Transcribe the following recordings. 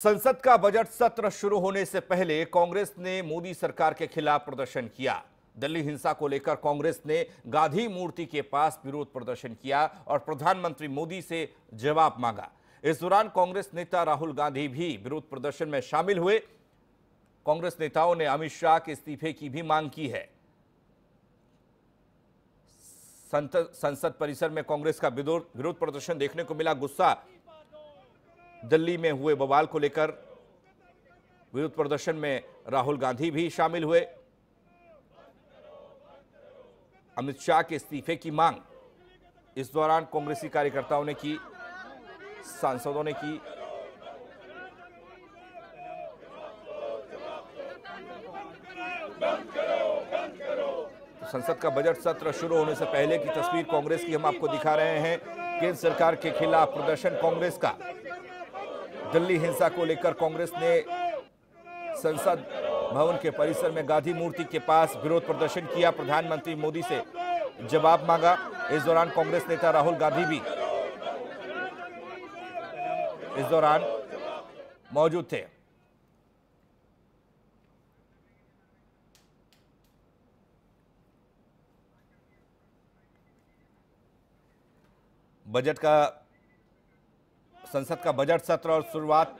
संसद का बजट सत्र शुरू होने से पहले कांग्रेस ने मोदी सरकार के खिलाफ प्रदर्शन किया। दिल्ली हिंसा को लेकर कांग्रेस ने गांधी मूर्ति के पास विरोध प्रदर्शन किया और प्रधानमंत्री मोदी से जवाब मांगा। इस दौरान कांग्रेस नेता राहुल गांधी भी विरोध प्रदर्शन में शामिल हुए। कांग्रेस नेताओं ने अमित शाह के इस्तीफे की भी मांग की है। संसद परिसर में कांग्रेस का विरोध प्रदर्शन देखने को मिला गुस्सा। दिल्ली में हुए बवाल को लेकर विरोध प्रदर्शन में राहुल गांधी भी शामिल हुए। अमित शाह के इस्तीफे की मांग, इस दौरान कांग्रेसी कार्यकर्ताओं ने की, सांसदों ने की। तो संसद का बजट सत्र शुरू होने से पहले की तस्वीर कांग्रेस की हम आपको दिखा रहे हैं। केंद्र सरकार के खिलाफ प्रदर्शन कांग्रेस का। दिल्ली हिंसा को लेकर कांग्रेस ने संसद भवन के परिसर में गांधी मूर्ति के पास विरोध प्रदर्शन किया। प्रधानमंत्री मोदी से जवाब मांगा। इस दौरान कांग्रेस नेता राहुल गांधी भी इस दौरान मौजूद थे। बजट का संसद का बजट सत्र और शुरुआत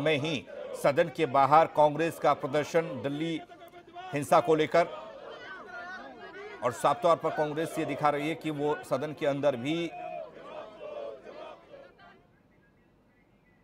में ही सदन के बाहर कांग्रेस का प्रदर्शन दिल्ली हिंसा को लेकर। और साफ़ तौर पर कांग्रेस ये दिखा रही है कि वो सदन के अंदर भी